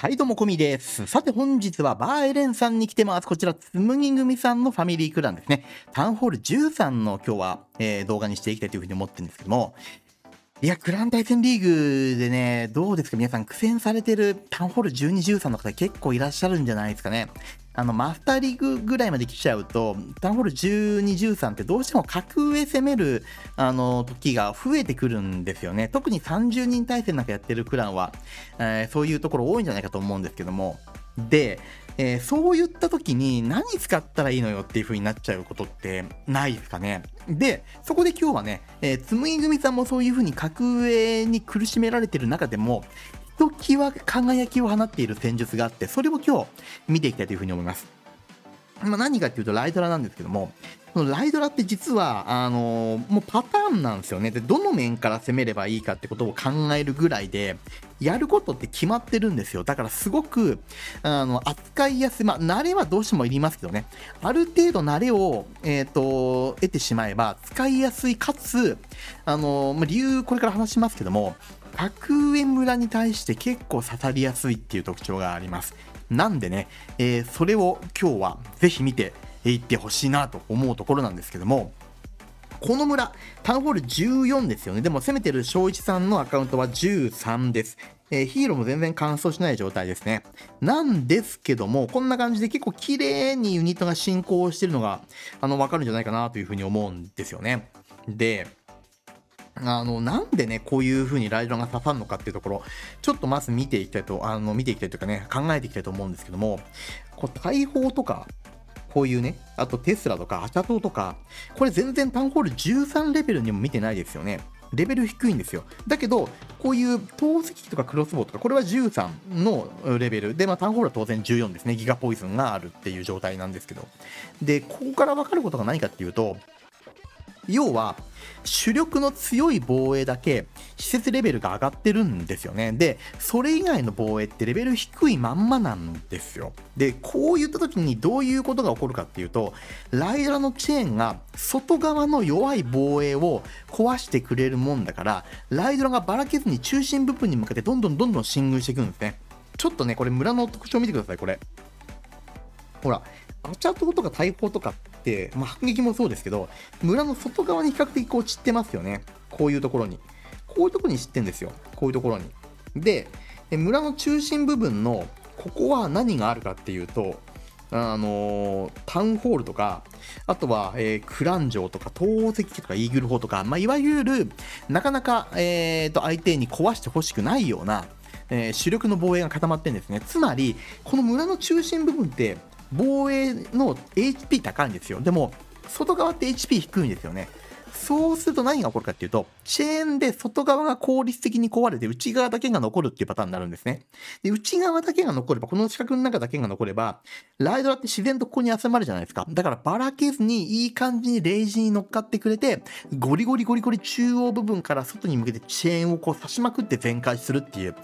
はい、どうも、こみです。さて、本日はバーエレンさんに来てます。こちら、つむぎ組さんのファミリークランですね。タウンホール13の今日は、えー動画にしていきたいというふうに思ってるんですけども、いや、クラン対戦リーグでね、どうですか？皆さん苦戦されてるタウンホール12、13の方結構いらっしゃるんじゃないですかね。あの、マスターリーグぐらいまで来ちゃうと、タウンホール12、13ってどうしても格上攻める、あの、時が増えてくるんですよね。特に30人対戦なんかやってるクランは、えーそういうところ多いんじゃないかと思うんですけども。で、えーそういった時に何使ったらいいのよっていう風になっちゃうことってないですかね。で、そこで今日はね、えー、つむぎ組さんもそういう風に格上に苦しめられてる中でも、ときわ輝きを放っている戦術があって、それを今日見ていきたいという風に思います。まあ、何かっていうとライドラなんですけども、このライドラって実は、あのもうパターンなんですよね。で、どの面から攻めればいいかってことを考えるぐらいで、やることって決まってるんですよ。だからすごく、あの、扱いやすい。まあ、慣れはどうしてもいりますけどね。ある程度慣れを、えっ、と、得てしまえば、使いやすい、かつ、あのまあ、理由、これから話しますけども、格上村に対して結構刺さりやすいっていう特徴があります。なんでね、えーそれを今日はぜひ見ていってほしいなと思うところなんですけども、この村、タウンホール14ですよね。でも攻めてる正一さんのアカウントは13です。えーヒーローも全然乾燥しない状態ですね。なんですけども、こんな感じで結構綺麗にユニットが進行してるのが、あの、わかるんじゃないかなというふうに思うんですよね。で、あの、なんでね、こういう風にライドが刺さるのかっていうところ、ちょっとまず見ていきたいと、あの、見ていきたいというかね、考えていきたいと思うんですけども、こう、大砲とか、こういうね、あとテスラとか、アチャトとか、これ全然タウンホール13レベルにも見てないですよね。レベル低いんですよ。だけど、こういう投石機とかクロスボウとか、これは13のレベルで、まあ、タウンホールは当然14ですね。ギガポイズンがあるっていう状態なんですけど。で、ここから分かることが何かっていうと、要は主力の強い防衛だけ施設レベルが上がってるんですよね。で、それ以外の防衛ってレベル低いまんまなんですよ。で、こういった時にどういうことが起こるかっていうと、ライドラのチェーンが外側の弱い防衛を壊してくれるもんだから、ライドラがばらけずに中心部分に向けてどんどんどんどん進軍していくんですね。ちょっとね、これ村の特徴見てください、これ。ほら、アチャトとか大砲とかって、まあ、迫撃もそうですけど、村の外側に比較的こう散ってますよね。こういうところに。こういうところに散ってんですよ。こういうところに。で、村の中心部分の、ここは何があるかっていうと、あのータウンホールとか、あとは、えークラン城とか、投石機とか、イーグル砲とか、まあ、いわゆる、なかなか、えーと、相手に壊してほしくないような、えー主力の防衛が固まってんですね。つまり、この村の中心部分って、防衛の HP 高いんですよ。でも、外側って HP 低いんですよね。そうすると何が起こるかっていうと、チェーンで外側が効率的に壊れて内側だけが残るっていうパターンになるんですね。で、内側だけが残れば、この四角の中だけが残れば、ライドラって自然とここに集まるじゃないですか。だからばらけずにいい感じにレイジに乗っかってくれて、ゴリゴリゴリゴリ中央部分から外に向けてチェーンをこう刺しまくって全開するっていう、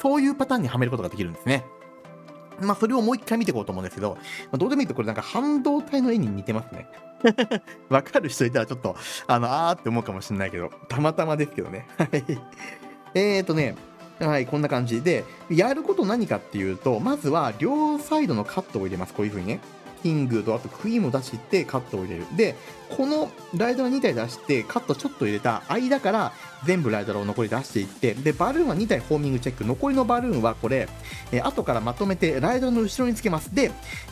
そういうパターンにはめることができるんですね。まあ、それをもう一回見ていこうと思うんですけど、まあ、どうでもいいとこれなんか半導体の絵に似てますね。わかる人いたらちょっと、あの、あーって思うかもしれないけど、たまたまですけどね。はい。えーとね、はい、こんな感じで、やること何かっていうと、まずは両サイドのカットを入れます。こういう風にね。キングとあとクイーンも出してカットを入れる。で、このライドラ2体出してカットちょっと入れた間から全部ライドラを残り出していって、で、バルーンは2体ホーミングチェック。残りのバルーンはこれ、え後からまとめてライドラの後ろにつけます。で、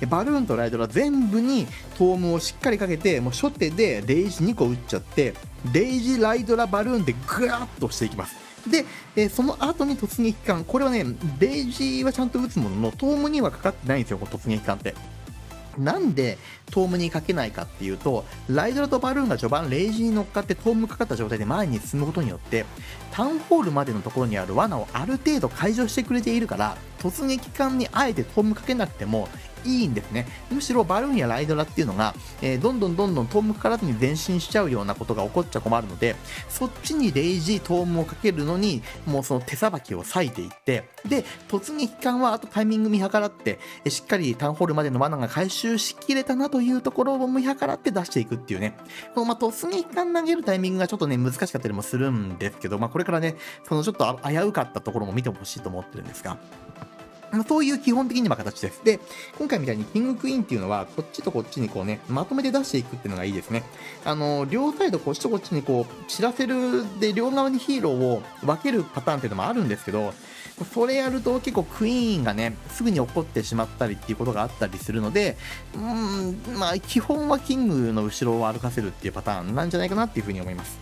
バルーンとライドラ全部にトームをしっかりかけて、もう初手でレイジ2個打っちゃって、レイジライドラバルーンでグワーッとしていきます。で、えその後に突撃艦。これはね、レイジはちゃんと打つものの、トームにはかかってないんですよ、突撃艦って。なんでトームにかけないかっていうと、ライドラとバルーンが序盤レイジに乗っかってトームかかった状態で前に進むことによって、タウンホールまでのところにある罠をある程度解除してくれているから、突撃艦にあえてトームかけなくてもいいんですね。むしろバルーンやライドラっていうのが、えーどんどんどんどんトームかからずに前進しちゃうようなことが起こっちゃ困るので、そっちにレイジートームをかけるのに、もうその手さばきを割いていって、で、突撃艦はあとタイミング見計らって、えしっかりタウンホールまでの罠が回収しきれたなというところを見計らって出していくっていうね、このまあ突撃艦投げるタイミングがちょっとね、難しかったりもするんですけど、まあこれからね、そのちょっと危うかったところも見てほしいと思ってるんですが、まあそういう基本的には形です。で、今回みたいにキングクイーンっていうのは、こっちとこっちにこうね、まとめて出していくっていうのがいいですね。あの、両サイドこっちとこっちにこう、散らせるで、両側にヒーローを分けるパターンっていうのもあるんですけど、それやると結構クイーンがね、すぐに起こってしまったりっていうことがあったりするので、うーん、まあ基本はキングの後ろを歩かせるっていうパターンなんじゃないかなっていうふうに思います。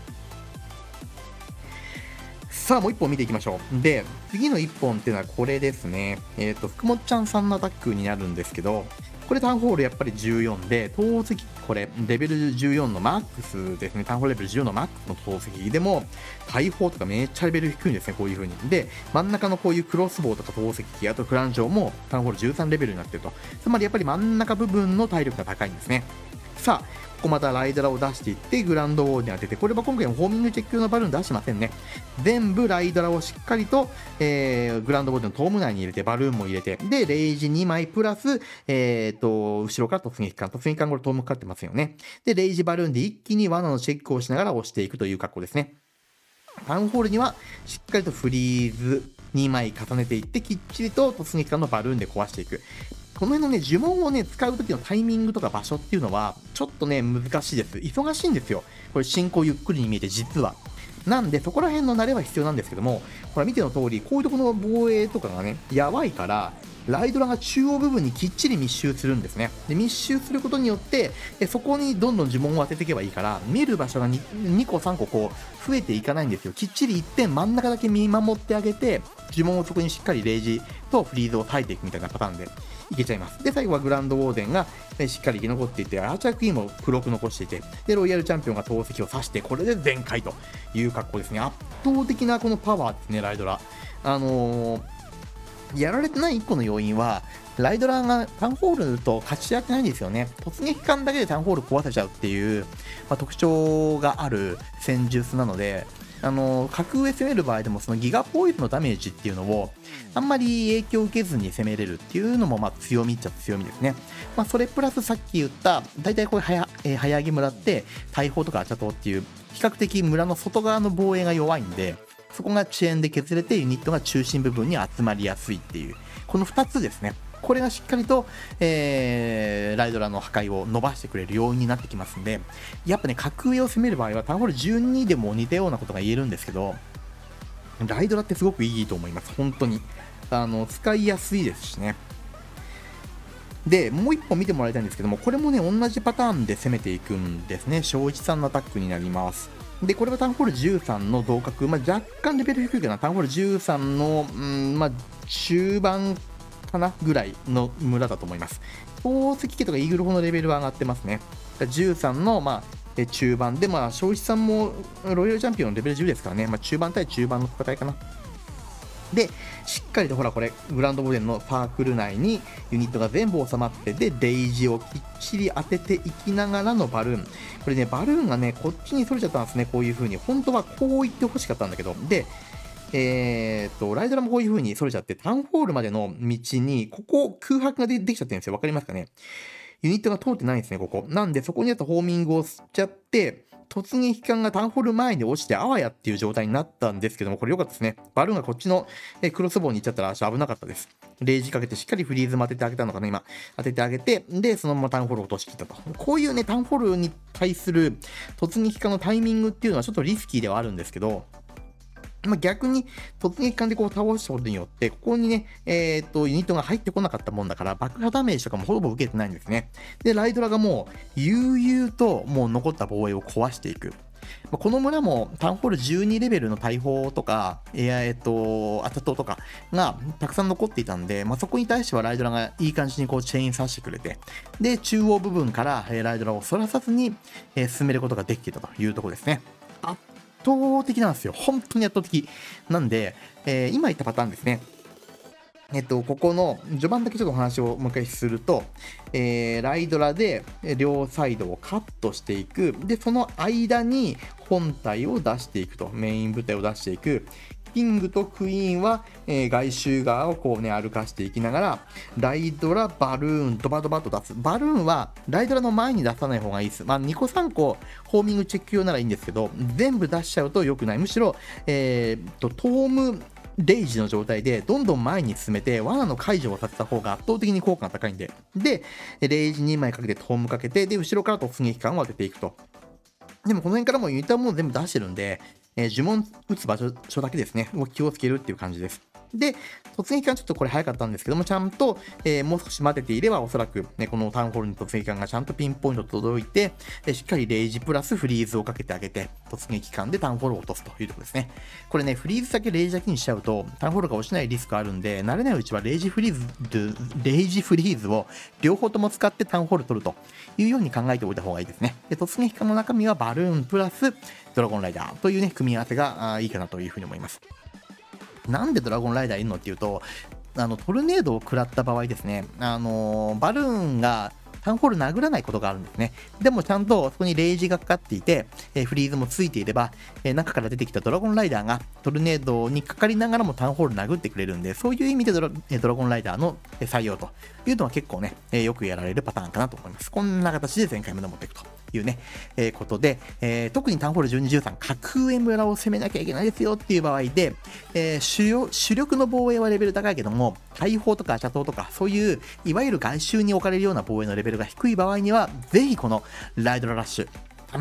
さあ、もう一本見ていきましょう。で、次の一本っていうのはこれですね。えっ、と、福本ちゃんさんのアタックになるんですけど、これタウンホールやっぱり14で、投石、これ、レベル14のマックスですね。タウンホールレベル14のマックスの投石でも、大砲とかめっちゃレベル低いんですね、こういう風に。で、真ん中のこういうクロスボウとか投石機、あとフランジョーもタウンホール13レベルになってると。つまりやっぱり真ん中部分の体力が高いんですね。さあ、ここまたライダラを出していって、グランドウォーに当てて、これは今回もホーミングチェック用のバルーン出してませんね。全部ライダラをしっかりと、えー、グランドウォーのトーム内に入れて、バルーンも入れて、で、レイジ2枚プラス、えー、と、後ろから突撃艦、突撃艦これトームかかってますよね。で、レイジバルーンで一気に罠のチェックをしながら押していくという格好ですね。タウンホールにはしっかりとフリーズ2枚重ねていって、きっちりと突撃艦のバルーンで壊していく。この辺のね、呪文をね、使う時のタイミングとか場所っていうのは、ちょっとね、難しいです。忙しいんですよ。これ進行ゆっくりに見えて、実は。なんで、そこら辺の慣れは必要なんですけども、ほら見ての通り、こういうとこの防衛とかがね、やばいから、ライドラが中央部分にきっちり密集するんですね。で密集することによって、そこにどんどん呪文を当てていけばいいから、見る場所が 2, 2個3個こう、増えていかないんですよ。きっちり一点真ん中だけ見守ってあげて、呪文をそこにしっかりレイジとフリーズを耐えていくみたいなパターンでいけちゃいます。で、最後はグランドウォーデンがえしっかり生き残っていて、アーチャークイーンも黒く残していて、で、ロイヤルチャンピオンが投石を刺して、これで全開という格好ですね。圧倒的なこのパワーですね、ライドラ。あのーやられてない1個の要因は、ライドラーがタウンホールと勝ち合ってないんですよね。突撃艦だけでタウンホール壊せちゃうっていう、まあ、特徴がある戦術なので、あの格上攻める場合でもそのギガポイズンのダメージっていうのをあんまり影響を受けずに攻めれるっていうのもまあ強みっちゃ強みですね。まあ、それプラスさっき言った大体こういう早,、えー、早上げ村って大砲とかアチャトっていう比較的村の外側の防衛が弱いんでそこが遅延で削れてユニットが中心部分に集まりやすいっていうこの2つですねこれがしっかりと、えー、ライドラの破壊を伸ばしてくれる要因になってきますんで、やっぱね、格上を攻める場合は、タウンホール12でも似たようなことが言えるんですけど、ライドラってすごくいいと思います、本当に。あの、使いやすいですしね。で、もう一本見てもらいたいんですけども、これもね、同じパターンで攻めていくんですね。小一さんのアタックになります。で、これはタウンホール13の同格、まあ、若干レベル低いかな、タウンホール13の、うん、まあ、中盤かなぐらいの村だと思います。宝石家とかイーグル砲のレベルは上がってますね。13の、まあ、中盤で、まあ、消費さんもロイヤルチャンピオンのレベル10ですからね、まあ、中盤対中盤の戦いかな。で、しっかりとほら、これ、グランドボデンのサークル内にユニットが全部収まって、で、レイジをきっちり当てていきながらのバルーン。これね、バルーンがね、こっちにそれちゃったんですね、こういう風に。本当はこう言ってほしかったんだけど。で、えー、と、ライドラもこういう風にそれちゃって、タウンホールまでの道に、ここ空白がでできちゃってるんですよ。わかりますかね？ユニットが通ってないんですね、ここ。なんで、そこにあったホーミングを吸っちゃって、突撃艦がタウンホール前に落ちて、あわやっていう状態になったんですけども、これ良かったですね。バルーンがこっちのクロスボウに行っちゃったら足危なかったです。レイジかけてしっかりフリーズも当ててあげたのかな、今。当ててあげて、で、そのままタウンホールを落としきったと。こういうね、タウンホールに対する突撃艦のタイミングっていうのはちょっとリスキーではあるんですけど、まあ、逆に突撃艦でこう倒したことによって、ここにね、えっ、と、ユニットが入ってこなかったもんだから、爆破ダメージとかもほぼ受けてないんですね。で、ライドラがもう、悠々ともう残った防衛を壊していく。この村もタウンホール12レベルの大砲とか、えー、えっと、アタトとかがたくさん残っていたんで、まあ、そこに対してはライドラがいい感じにこうチェーンさせてくれて、で、中央部分から、ライドラを反らさずに、進めることができていたというところですね。倒的なんですよ。本当に圧倒的。なんで、えー、今言ったパターンですね。えっと、ここの序盤だけちょっとお話をもう一回すると、えー、ライドラで両サイドをカットしていく。で、その間に本体を出していくと。メイン部隊を出していく。キングとクイーンは、えー、外周側をこうね、歩かしていきながら、ライドラ、バルーン、ドバドバと出す。バルーンは、ライドラの前に出さない方がいいです。まあ、2個3個、ホーミングチェック用ならいいんですけど、全部出しちゃうと良くない。むしろ、えー、と、トーム、レイジの状態でどんどん前に進めて罠の解除をさせた方が圧倒的に効果が高いんで、で、レイジ2枚かけてトームかけて、で、後ろから突撃感を当てていくと。でもこの辺からもユニターもう全部出してるんで、えー、呪文打つ場所だけですね、を気をつけるっていう感じです。で、突撃艦ちょっとこれ早かったんですけども、ちゃんと、えー、もう少し待てていれば、おそらく、ね、このタウンホールに突撃艦がちゃんとピンポイント届いて、え、しっかりレイジプラスフリーズをかけてあげて、突撃艦でタウンホールを落とすというところですね。これね、フリーズだけレイジだけにしちゃうと、タウンホールが落ちないリスクあるんで、慣れないうちはレイジフリーズ、レイジフリーズを両方とも使ってタウンホール取るというように考えておいた方がいいですね。で突撃艦の中身はバルーンプラスドラゴンライダーというね、組み合わせがいいかなというふうに思います。なんでドラゴンライダーいるのっていうと、あのトルネードを食らった場合ですね、あのバルーンがタウンホール殴らないことがあるんですね。でもちゃんとそこにレイジがかかっていて、えー、フリーズもついていれば、えー、中から出てきたドラゴンライダーがトルネードにかかりながらもタウンホール殴ってくれるんで、そういう意味でドラ,、えー、ドラゴンライダーの採用というのは結構ね、えよくやられるパターンかなと思います。こんな形で前回まで持っていくと。いうね、えー、ことで、えー、特にタウンホール12、13、格上村を攻めなきゃいけないですよっていう場合で、えー、主主力の防衛はレベル高いけども、大砲とか射頭とか、そういう、いわゆる外周に置かれるような防衛のレベルが低い場合には、ぜひこのライドララッシュ、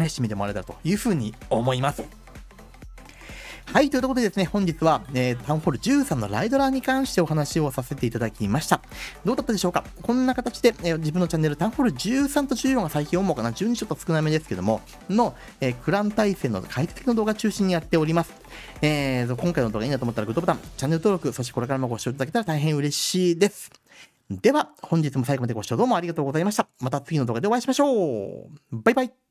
試してみてもらえたらというふうに思います。はい、ということでですね、本日は、えー、タウンホール13のライドラーに関してお話をさせていただきました。どうだったでしょうか？こんな形で、えー、自分のチャンネル、タウンホール13と14が最近主かな、12ちょっと少なめですけども、の、えー、クラン対戦の解説の動画中心にやっております。えー、今回の動画いいなと思ったらグッドボタン、チャンネル登録、そしてこれからもご視聴いただけたら大変嬉しいです。では、本日も最後までご視聴どうもありがとうございました。また次の動画でお会いしましょう。バイバイ。